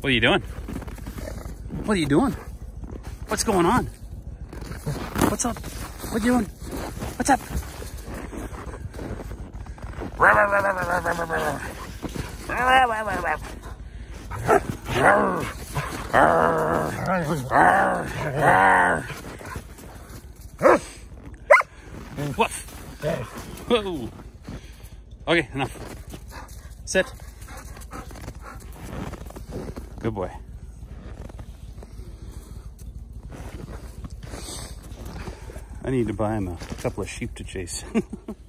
What are you doing? What are you doing? What's going on? What's up? What are you doing? What's up? Woof. Whoa. Okay, enough. Sit. Good boy. I need to buy him a couple of sheep to chase.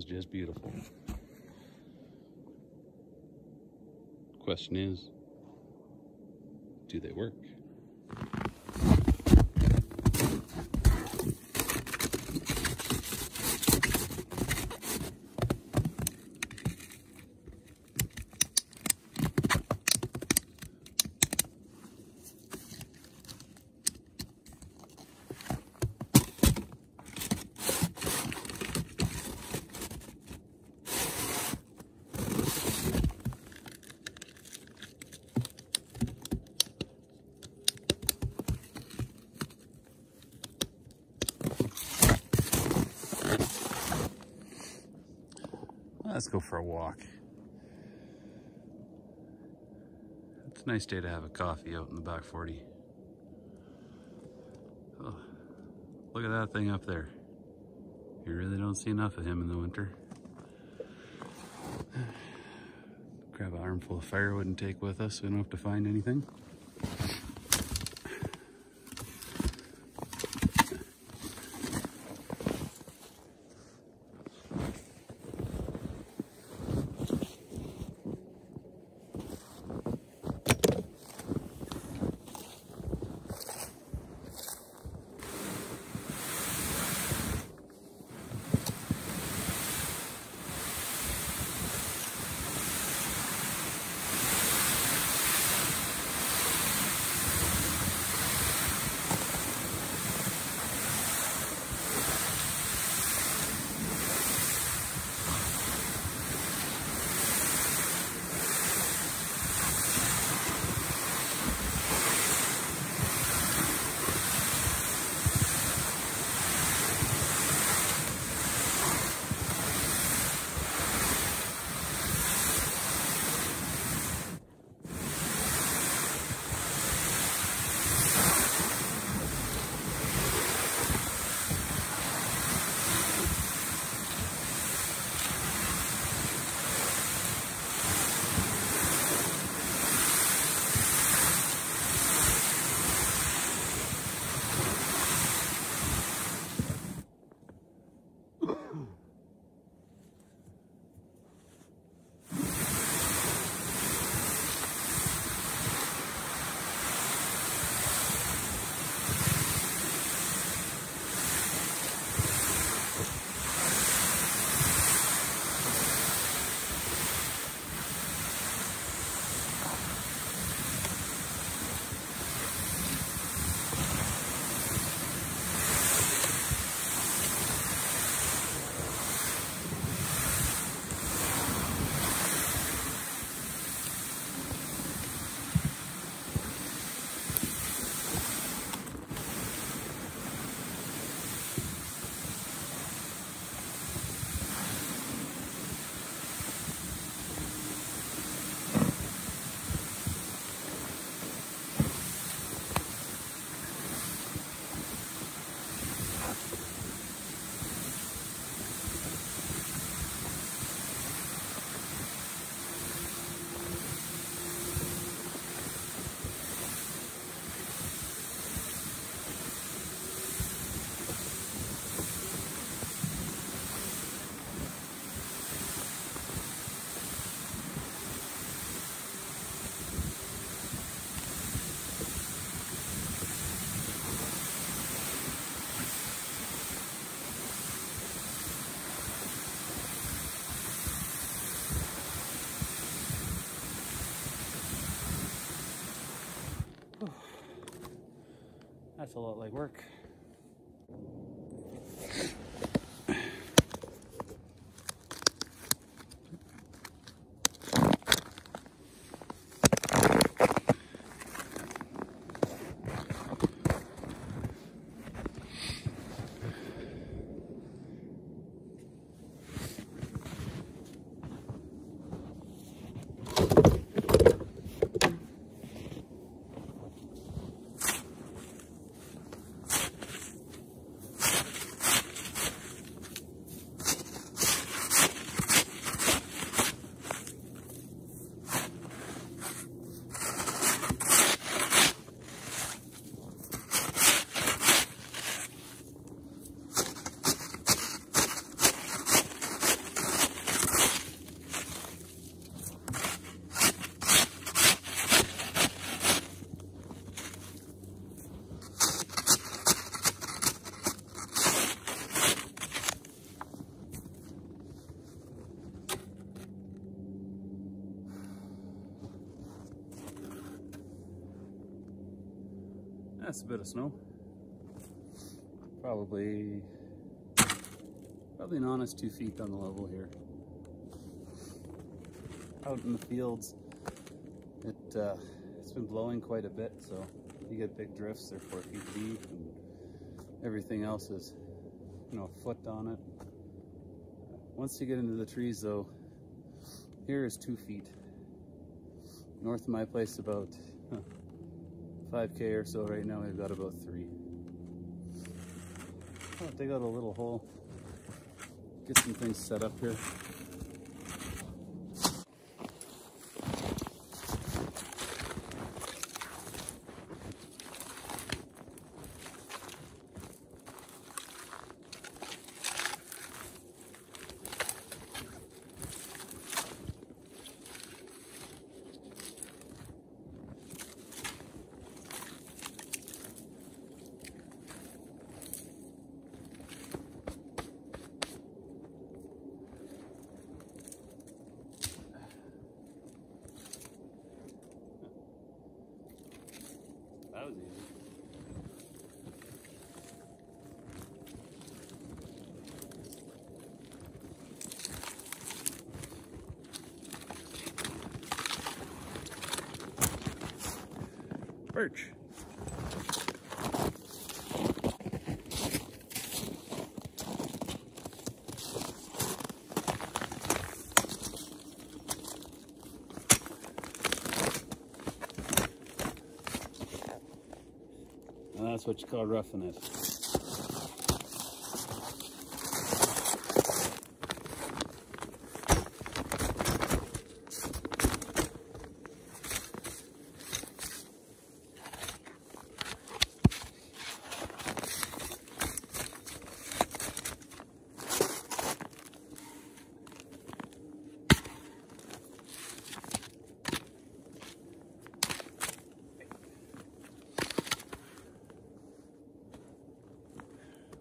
Aren't just beautiful? Question is, do they work? Go for a walk. It's a nice day to have a coffee out in the back 40. Oh, look at that thing up there. You really don't see enough of him in the winter. Grab an armful of firewood and take with us we don't have to find anything. That's a lot like work. That's a bit of snow. Probably, probably an honest two feet on the level here. Out in the fields, it, uh, it's been blowing quite a bit, so you get big drifts, they're four feet deep, and everything else is, you know, a foot on it. Once you get into the trees though, here is two feet. North of my place about huh, 5k or so right now, we've got about three. I'll dig out a little hole, get some things set up here. That was easy. Birch. And that's what you call roughing it.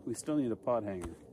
We still need a pot hanger.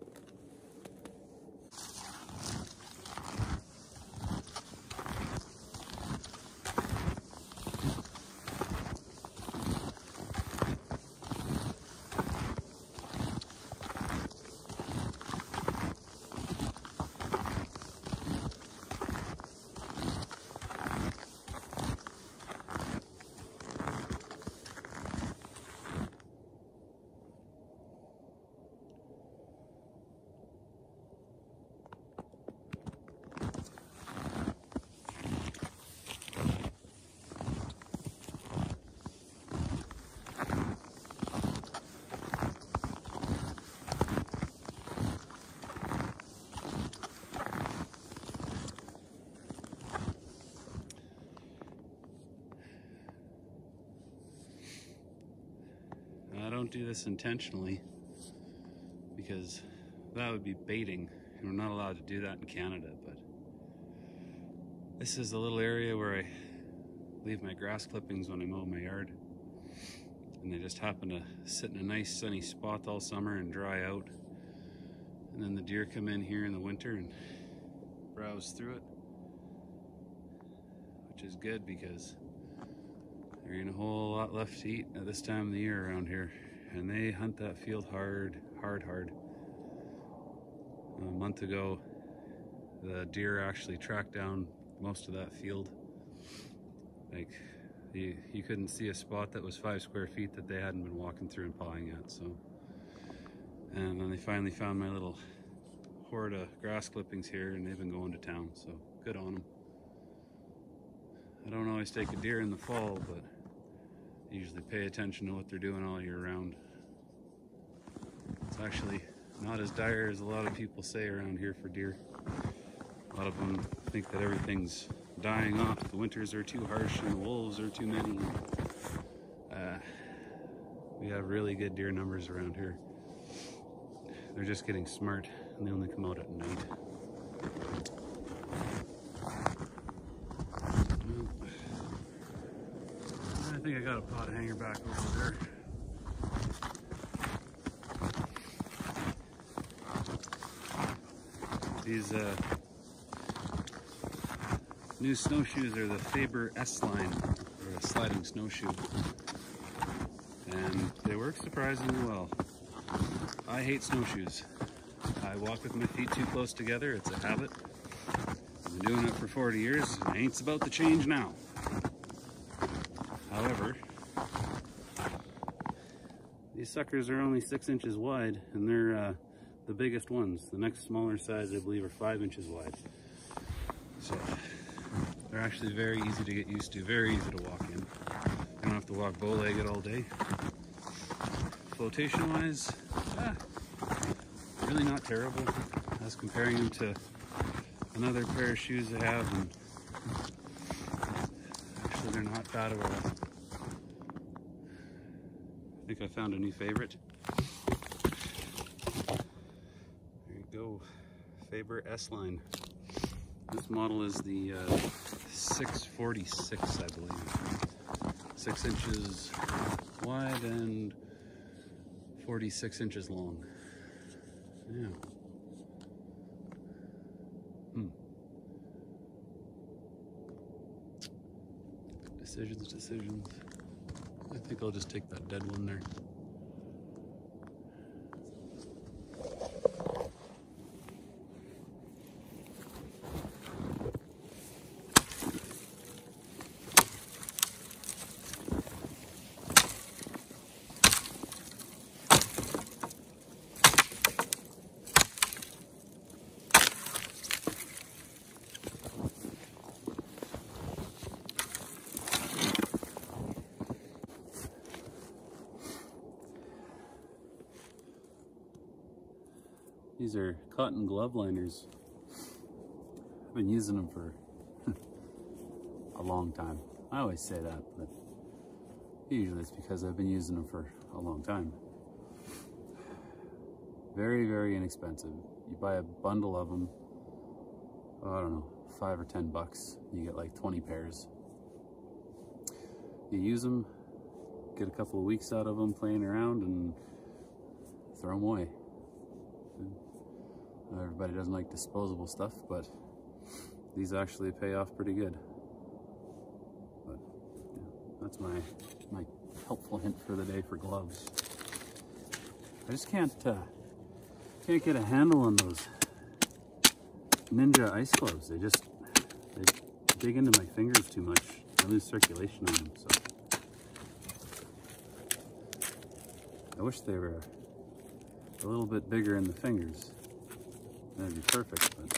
I don't do this intentionally because that would be baiting and we're not allowed to do that in Canada but this is a little area where I leave my grass clippings when I mow my yard and they just happen to sit in a nice sunny spot all summer and dry out. And then the deer come in here in the winter and browse through it which is good because there ain't a whole lot left to eat at this time of the year around here. And they hunt that field hard, hard, hard. A month ago, the deer actually tracked down most of that field. Like, you, you couldn't see a spot that was five square feet that they hadn't been walking through and pawing at, so. And then they finally found my little hoard of grass clippings here and they've been going to town, so good on them. I don't always take a deer in the fall, but usually pay attention to what they're doing all year round. It's actually not as dire as a lot of people say around here for deer. A lot of them think that everything's dying off. The winters are too harsh and the wolves are too many. Uh, we have really good deer numbers around here. They're just getting smart and they only come out at night. I think I got a pot hanger back over there. These uh, new snowshoes are the Faber S line, or a sliding snowshoe. and they work surprisingly well. I hate snowshoes. I walk with my feet too close together. It's a habit. I've been doing it for 40 years. and ain't about to change now. However, these suckers are only six inches wide and they're uh, the biggest ones. The next smaller size, I believe, are five inches wide. So they're actually very easy to get used to, very easy to walk in. You don't have to walk bow-legged all day. Flotation wise, ah, really not terrible. I was comparing them to another pair of shoes I have and actually they're not bad at all. I think I found a new favorite. There you go, Faber S-Line. This model is the uh, 646, I believe. Six inches wide and 46 inches long. Yeah. Hmm. Decisions, decisions. I think I'll just take that dead one there. These are cotton glove liners. I've been using them for a long time. I always say that, but usually it's because I've been using them for a long time. Very, very inexpensive. You buy a bundle of them, oh, I don't know, five or 10 bucks. You get like 20 pairs. You use them, get a couple of weeks out of them playing around and throw them away. Everybody doesn't like disposable stuff, but these actually pay off pretty good. But yeah, that's my my helpful hint for the day for gloves. I just can't uh, can't get a handle on those Ninja ice gloves. They just they dig into my fingers too much. I lose circulation on them. So I wish they were a little bit bigger in the fingers. That'd be perfect. But...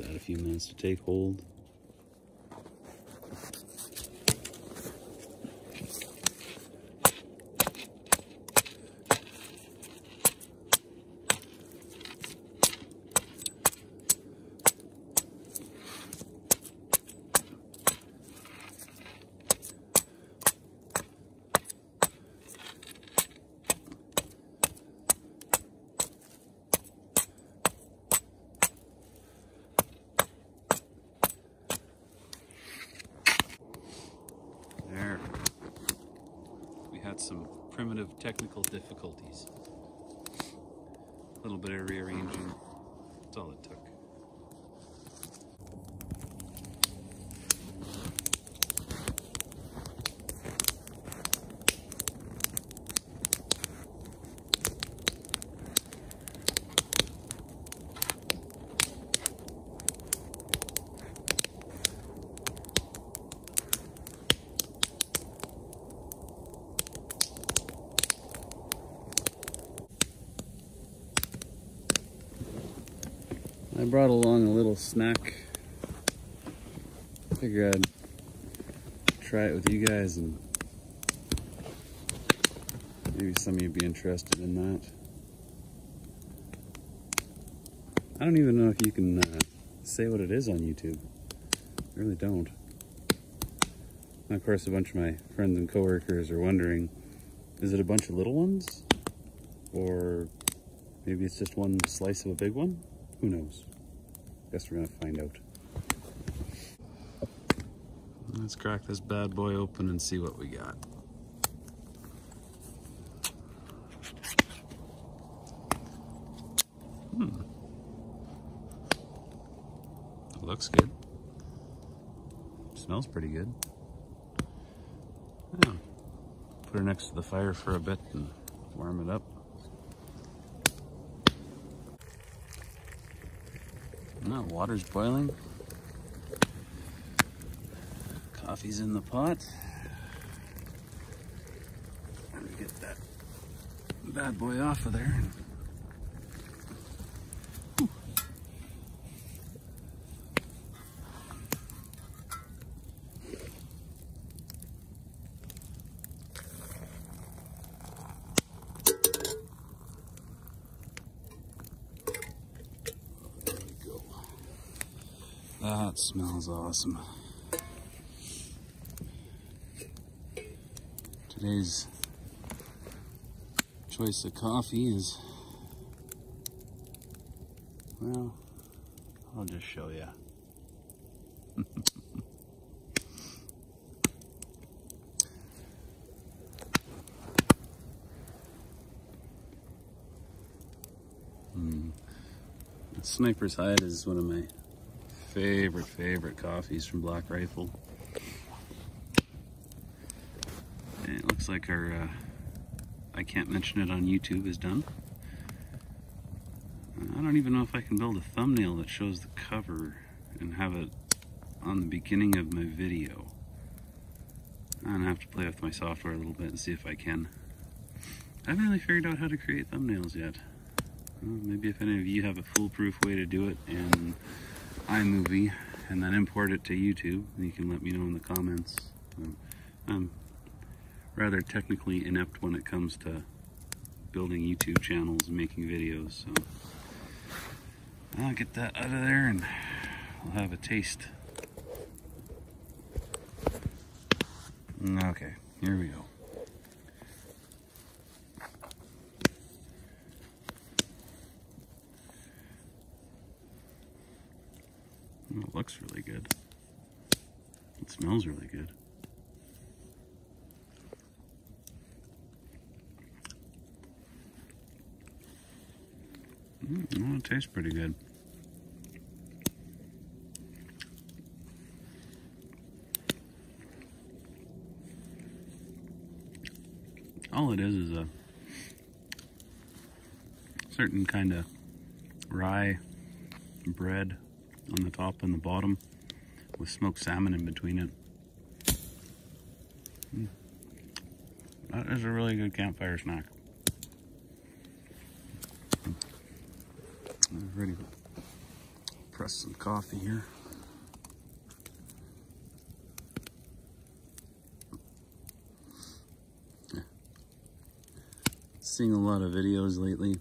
that a few minutes to take hold. There. We had some primitive technical difficulties. A little bit of rearranging. That's all it took. Brought along a little snack. Figure I'd try it with you guys and maybe some of you would be interested in that. I don't even know if you can uh, say what it is on YouTube. I really don't. And of course, a bunch of my friends and coworkers are wondering, is it a bunch of little ones? Or maybe it's just one slice of a big one? Who knows? Guess we're gonna find out. Let's crack this bad boy open and see what we got. Hmm. Looks good. Smells pretty good. Yeah. Put her next to the fire for a bit and warm it up. No, water's boiling. Coffee's in the pot. Let me get that bad boy off of there. That smells awesome. Today's choice of coffee is, well, I'll just show you. mm. Sniper's Hide is one of my favorite, favorite coffees from Black Rifle. And it looks like our, uh, I can't mention it on YouTube, is done. I don't even know if I can build a thumbnail that shows the cover and have it on the beginning of my video. I'm gonna have to play with my software a little bit and see if I can. I haven't really figured out how to create thumbnails yet. Well, maybe if any of you have a foolproof way to do it in iMovie and then import it to YouTube, you can let me know in the comments. Um, I'm rather technically inept when it comes to building YouTube channels and making videos, so I'll get that out of there and I'll have a taste. Okay, here we go. Oh, it looks really good. It smells really good. Mm, oh, it tastes pretty good. All it is is a certain kind of rye bread on the top and the bottom with smoked salmon in between it. Mm. That is a really good campfire snack. I'm Ready to press some coffee here. Seeing a lot of videos lately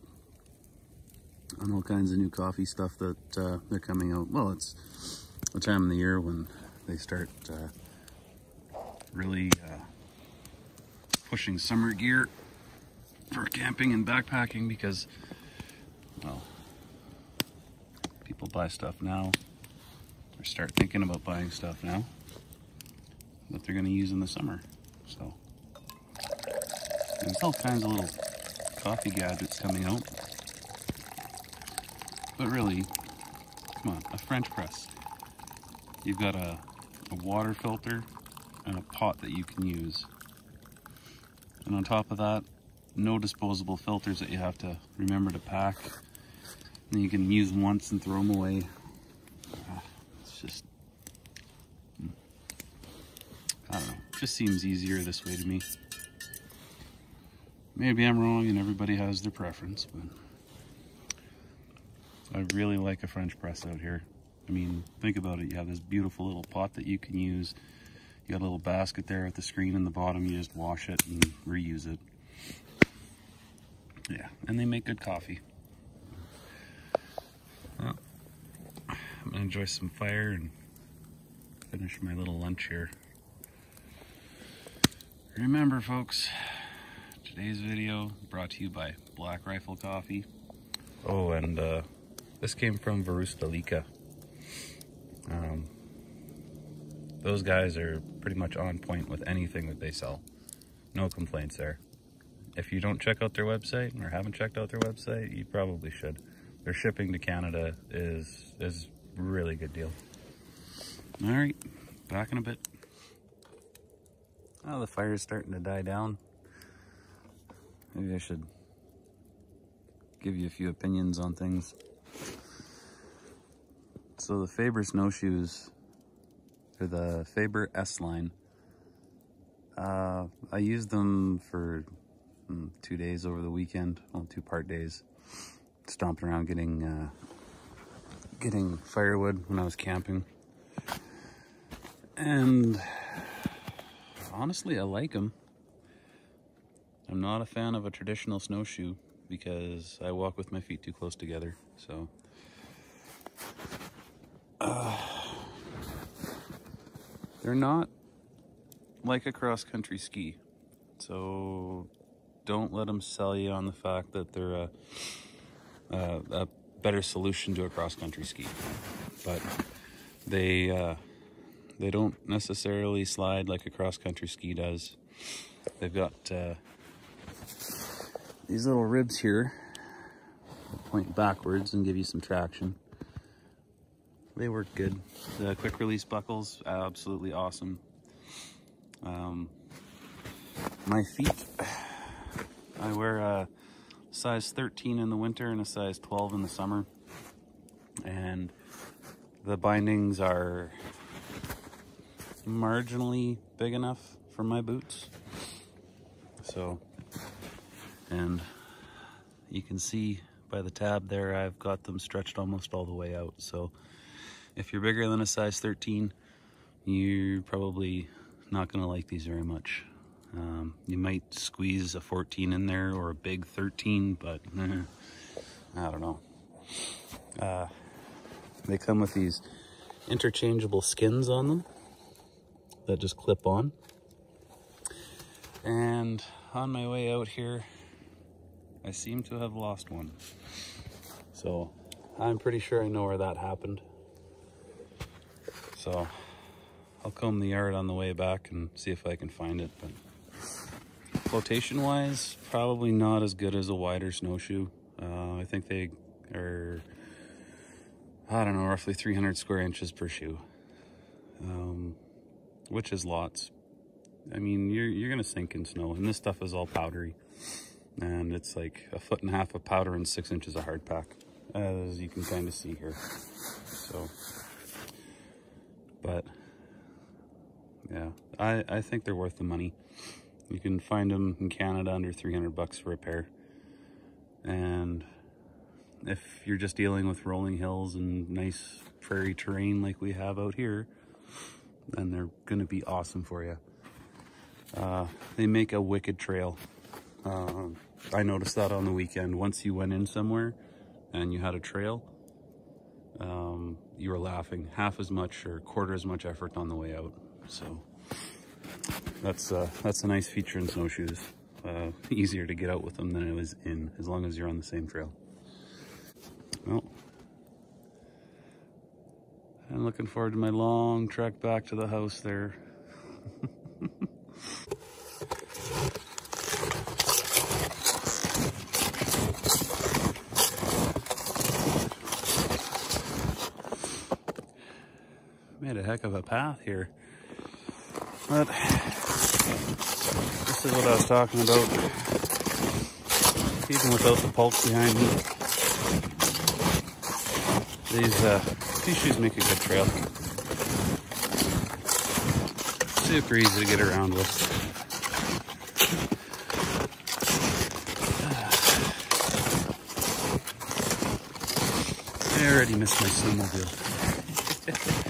all kinds of new coffee stuff that uh, they're coming out. Well, it's the time of the year when they start uh, really uh, pushing summer gear for camping and backpacking because, well, people buy stuff now or start thinking about buying stuff now that they're going to use in the summer. So there's all kinds of little coffee gadgets coming out. But really, come on, a French press. You've got a, a water filter and a pot that you can use. And on top of that, no disposable filters that you have to remember to pack. And you can use once and throw them away. Ah, it's just. I don't know, it just seems easier this way to me. Maybe I'm wrong and everybody has their preference, but I really like a French press out here. I mean, think about it. You have this beautiful little pot that you can use. You got a little basket there at the screen in the bottom. You just wash it and reuse it. Yeah, and they make good coffee. Well, I'm gonna enjoy some fire and finish my little lunch here. Remember, folks, today's video brought to you by Black Rifle Coffee. Oh, and uh, this came from Varusteleka. Um, those guys are pretty much on point with anything that they sell. No complaints there if you don't check out their website or haven't checked out their website, you probably should. Their shipping to Canada is is really good deal. All right, back in a bit. Oh, the fire is starting to die down. Maybe I should give you a few opinions on things. So the Faber snowshoes, or the Faber S line, uh, I used them for Mm, two days over the weekend, well, two part days. stomping around getting uh, getting firewood when I was camping, and honestly, I like them. I'm not a fan of a traditional snowshoe because I walk with my feet too close together. So, they're not like a cross country ski. So don't let them sell you on the fact that they're a, a, a better solution to a cross-country ski. But they uh, they don't necessarily slide like a cross-country ski does. They've got uh, these little ribs here point backwards and give you some traction. They work good. The quick release buckles, absolutely awesome. Um, my feet I wear a size 13 in the winter and a size 12 in the summer. And the bindings are marginally big enough for my boots. So, and you can see by the tab there, I've got them stretched almost all the way out. So if you're bigger than a size 13, you're probably not gonna like these very much. Um, you might squeeze a 14 in there or a big 13, but I don't know. Uh, they come with these interchangeable skins on them that just clip on. And on my way out here, I seem to have lost one. So I'm pretty sure I know where that happened. So I'll comb the yard on the way back and see if I can find it. But Flotation wise, probably not as good as a wider snowshoe. Uh, I think they are, I don't know, roughly 300 square inches per shoe, um, which is lots. I mean, you're, you're going to sink in snow, and this stuff is all powdery. And it's like a foot and a half of powder and six inches of hard pack, as you can kind of see here. So, but yeah, I, I think they're worth the money. You can find them in Canada under 300 bucks for a pair. And if you're just dealing with rolling hills and nice prairie terrain like we have out here, then they're gonna be awesome for you. Uh, they make a wicked trail. Uh, I noticed that on the weekend. Once you went in somewhere and you had a trail, um, you were laughing half as much or quarter as much effort on the way out. So that's uh, that's a nice feature in snowshoes. Uh, easier to get out with them than it was in, as long as you're on the same trail. Well, I'm looking forward to my long trek back to the house there. Heck of a path here. But this is what I was talking about. Even without the pulse behind me. These uh, these shoes make a good trail. Super easy to get around with. I already missed my snowmobile.